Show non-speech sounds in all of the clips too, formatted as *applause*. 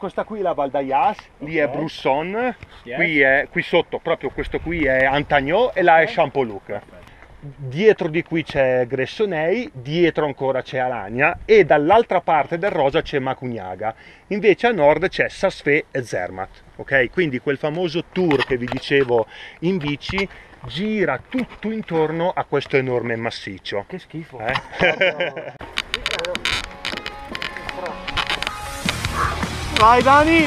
questa qui è la Val d'Ayas, lì è Brusson, qui, è, qui sotto proprio questo qui è Antagnot e là è Champoluc. Dietro di qui c'è Gressonei, dietro ancora c'è Alagna e dall'altra parte del Rosa c'è Macugnaga. Invece a nord c'è Sasfé e Zermatt. Ok? Quindi quel famoso tour che vi dicevo in bici gira tutto intorno a questo enorme massiccio. Che schifo. Eh? *laughs* Vai Dani!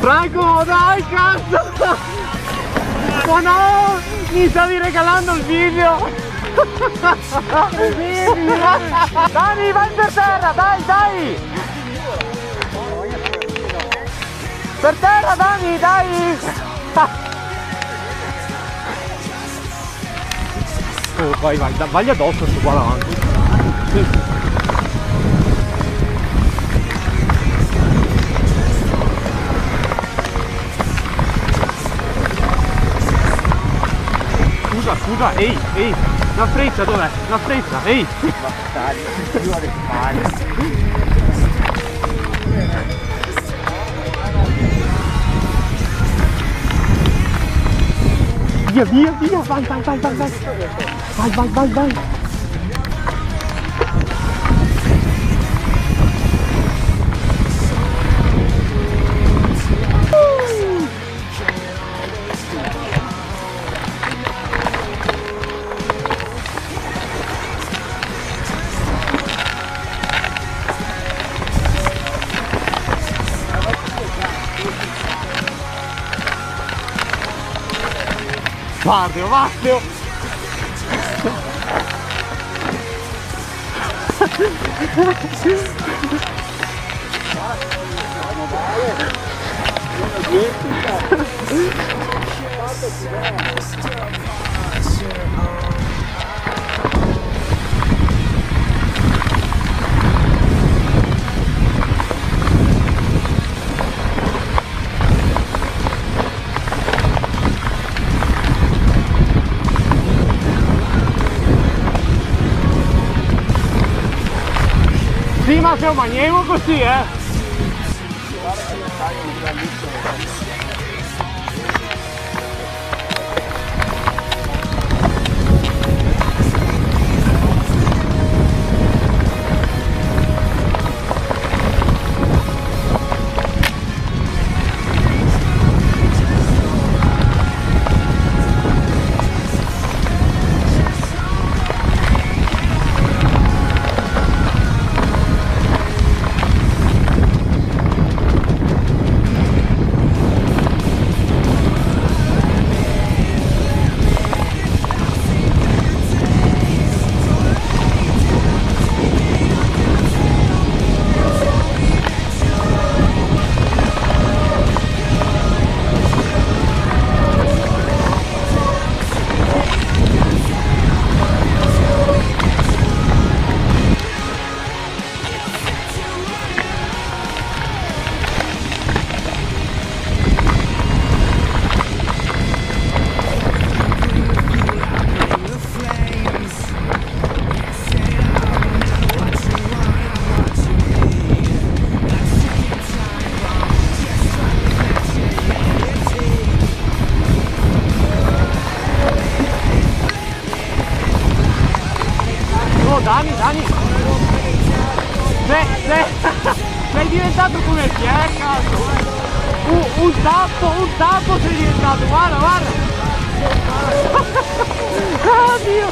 Franco, dai cazzo! Ma no! Mi stavi regalando il video! Dani, vai per terra, dai, dai! Per terra, Dani, dai! Oh, vai, vai, vagli addosso sto qua davanti. Scusa, scusa, ehi, ehi, la freccia dov'è? La freccia, ehi! più alle spalle. Via, via, via, vai, vai, vai, vai, vai. Vai, vai, vai, vai. Bardio, Bardio! Não aguento, cara. Sì Matteo, ma niemo così, eh! Oh diventato, guarda, guarda! Oh *laughs* Dio!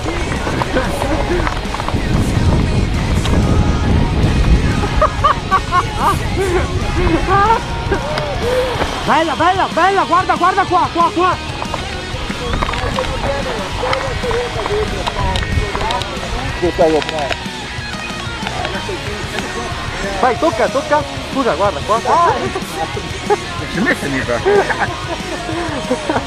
Bella, bella, bella, guarda, guarda qua, qua, qua! Vai, tocca, tocca. Scusa, guarda qua. Se mette mi *laughs* fa.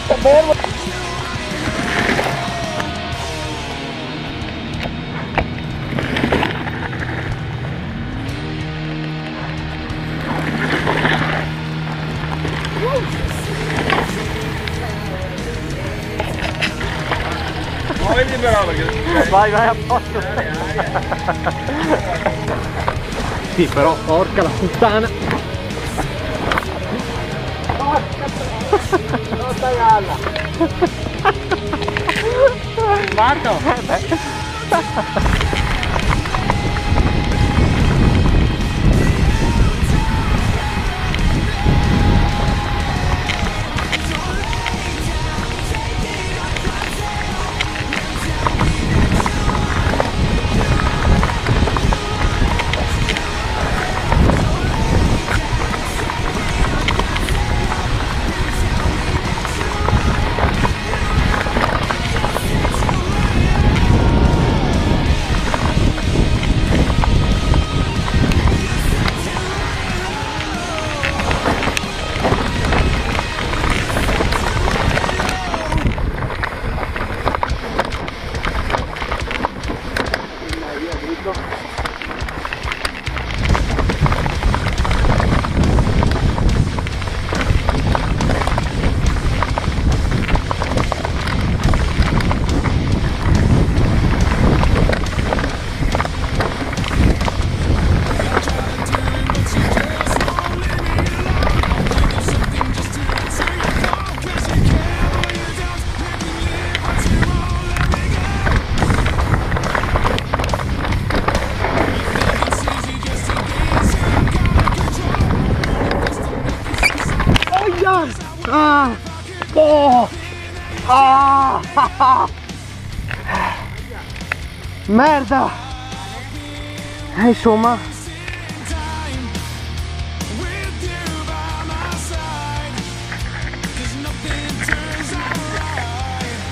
Muoviti però perché Vai, vai a posto. Sì, però porca la puttana. *laughs* puta gana. Mato. *laughs* Guarda! Ah! Oh! Ah! *laughs* Merda! Eh, insomma.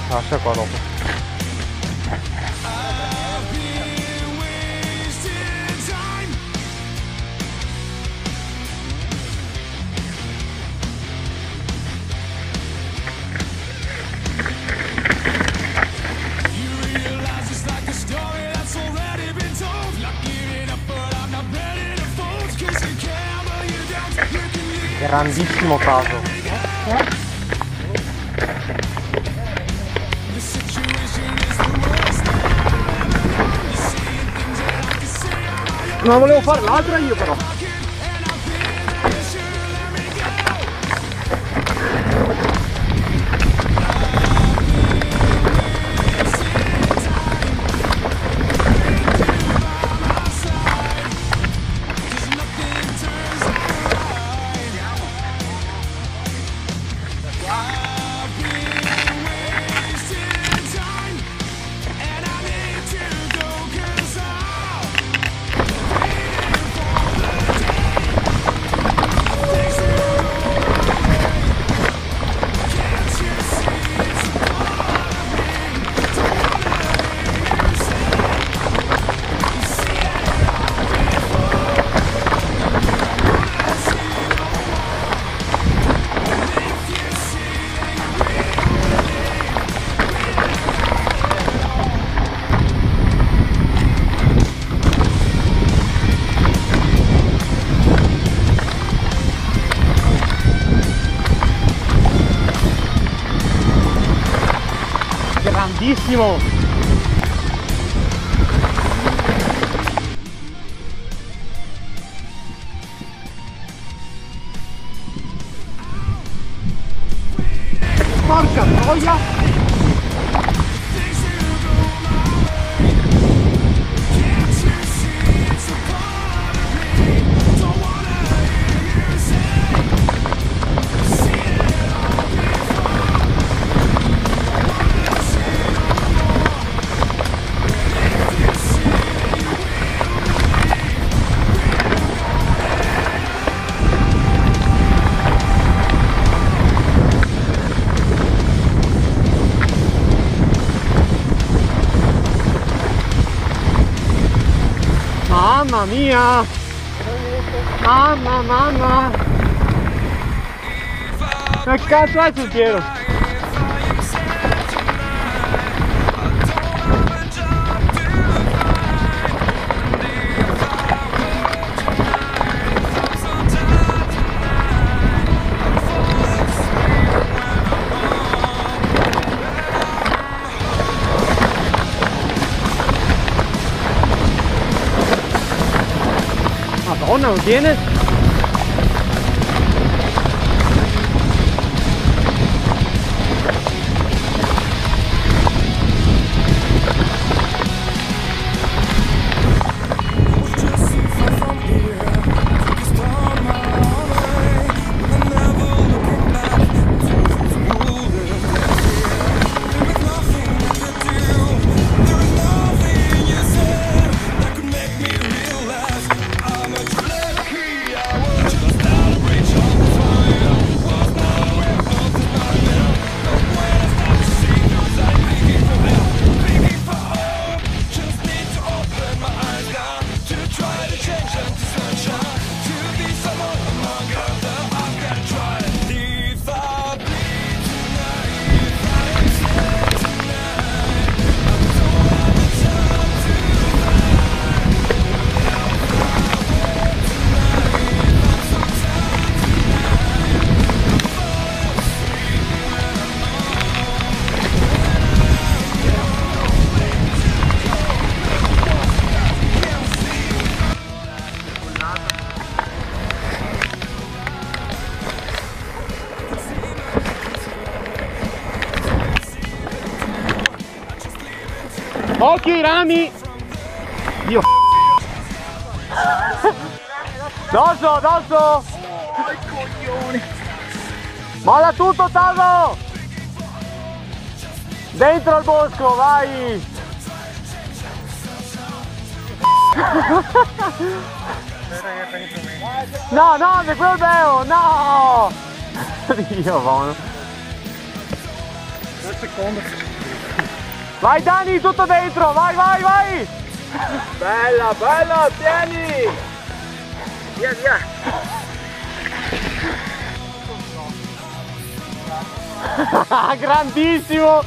Lascia qua dopo. Grandissimo caso. Non volevo fare l'altra io però. 回家 Marinha! Mama, mama! Vai ficar atrás é, do dinheiro! Madonna, non Occhio i rami! Dio Dosso, dosso! Molla tutto Tago! Dentro al bosco, vai! No, no, è quello Deo, no! Dio, buono. Un secondo. Vai Dani, tutto dentro, vai, vai, vai! Bella, bella, tieni! Via, via! *laughs* Grandissimo!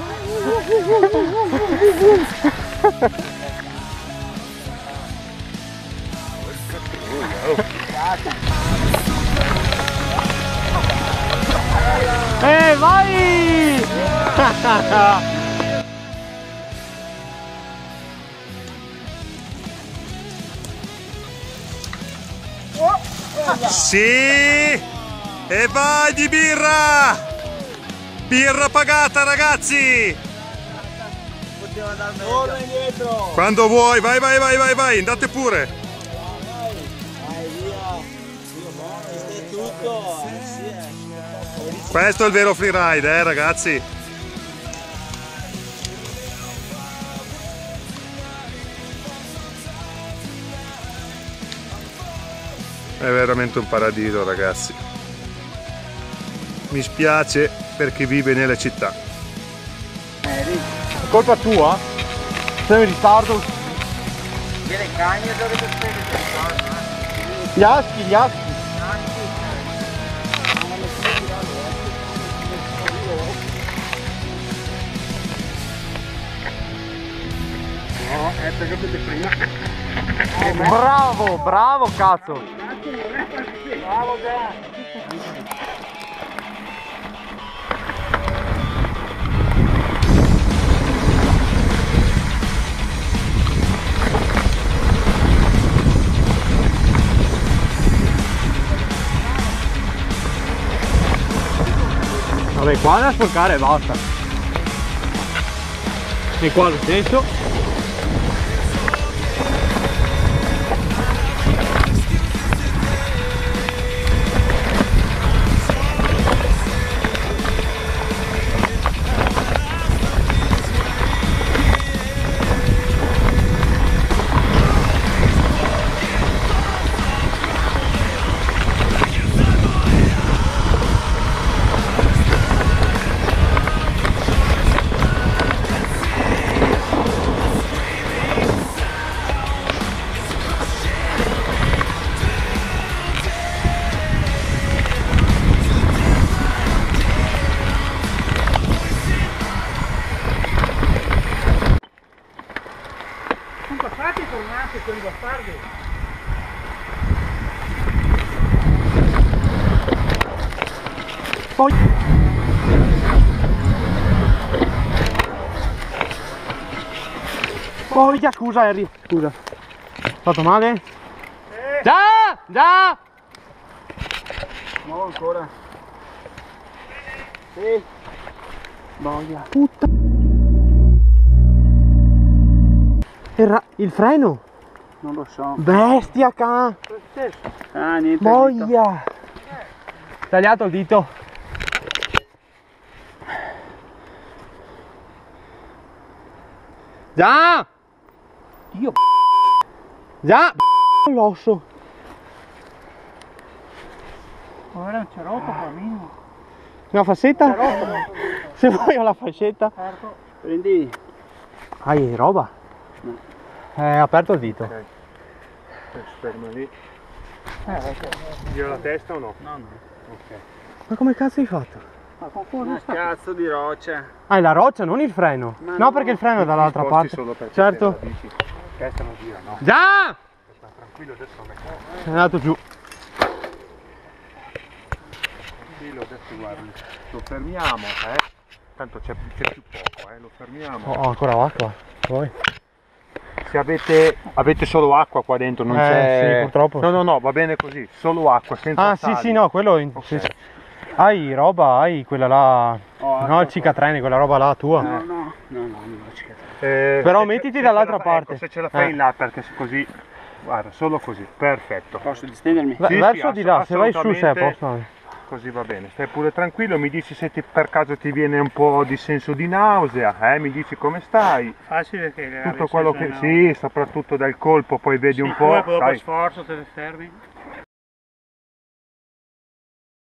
Eh, vai! *laughs* Sì! E vai di birra! Birra pagata ragazzi! Torna indietro! Quando vuoi, vai vai vai vai vai, andate pure! Vai via! Questo è tutto! Sì. Questo è il vero freeride, eh ragazzi! È veramente un paradiso ragazzi. Mi spiace per chi vive nelle città. Colpa tua? Sei in ritardo? Viene cagna dove ti spieghi Gli aschi, gli aschi. No, è perché siete prima. Bravo, bravo cazzo. Bravo già! Vabbè, qua da sporcare e basta. E qua lo stesso. Passati tornati quei bastardi. Poi... Poi già scusa Harry, scusa. Fatto male? Già! Già! No, ancora. Sì. Boia. Puttana. Il, ra- il freno? Non lo so. Bestia ca! Ah, niente. Boia! Tagliato il dito. Già! Dio. Già! L'osso. Ora non c'è rotto qua. Una faccetta? Se vuoi ho la fascetta. Prendi. Hai roba? È aperto il dito. Ferma lì. Io la testa o no? No, no. Ok. Ma come cazzo hai fatto? Ma con cosa sta? cazzo di roccia. Ah, è la roccia, non il freno. Ma no, no, perché il freno è dall'altra parte. solo perché Certo. Testa non gira, no? Già! Sta tranquillo, adesso non è È andato giù. tranquillo, adesso guardi. Lo fermiamo, eh? Tanto c'è, c'è più poco, eh? Lo fermiamo. Oh, ho ancora acqua. Poi. Se avete, avete solo acqua qua dentro, non Eh, c'è. sì, purtroppo. No, no, no, va bene così, solo acqua, senza Ah, sì, sali. sì, no, quello. in- Ok. sì, sì. Hai roba, hai quella là. Oh, no, il cicatrene, quella roba là tua. No, no, no, no, certo. Eh, Però mettiti dall'altra parte. ecco, se ce la fai Eh. in là, perché se così. Guarda, solo così, perfetto. Posso distendermi? Sì, sì, verso di là, se vai su sei a assolutamente. posto. Così va bene, stai pure tranquillo, mi dici se ti- per caso ti viene un po' di senso di nausea, eh? mi dici come stai, Facile che tutto quello che... Sì, soprattutto dal colpo, poi vedi un po', Poi dopo sai, sforzo te ne fermi.